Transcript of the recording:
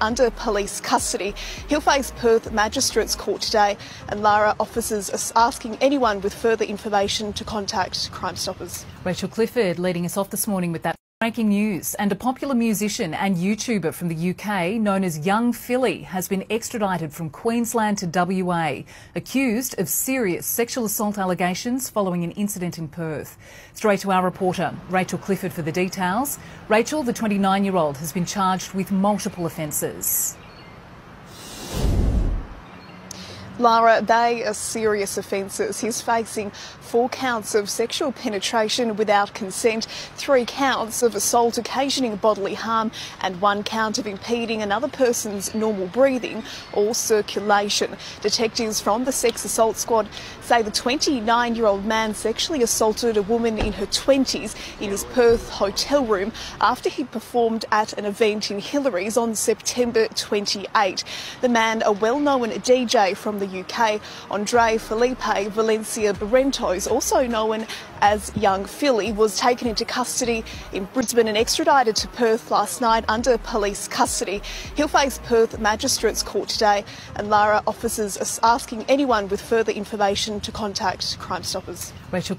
under police custody. He'll face Perth Magistrates Court today, and Lara officers are asking anyone with further information to contact Crime Stoppers. Rachel Clifford leading us off this morning with that. Breaking news and a popular musician and YouTuber from the UK known as Yung Filly has been extradited from Queensland to WA, accused of serious sexual assault allegations following an incident in Perth. Straight to our reporter, Rachel Clifford for the details. Rachel, the 29 year old, has been charged with multiple offences. Lara, they are serious offences. He's facing four counts of sexual penetration without consent, three counts of assault occasioning bodily harm, and one count of impeding another person's normal breathing or circulation. Detectives from the Sex Assault Squad say the 29 year old man sexually assaulted a woman in her 20s in his Perth hotel room after he performed at an event in Hillarys on September 28. The man, a well known DJ from the UK, Andre Felipe Valencia Barrientos, also known as Yung Filly, was taken into custody in Brisbane and extradited to Perth last night under police custody. He'll face Perth Magistrates Court today, and Lara officers are asking anyone with further information to contact Crime Stoppers. Rachel